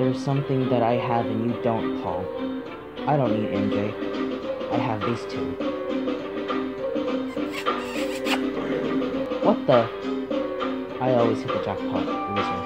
There's something that I have and you don't, Paul. I don't need MJ. I have these two. What the? I always hit the jackpot, loser.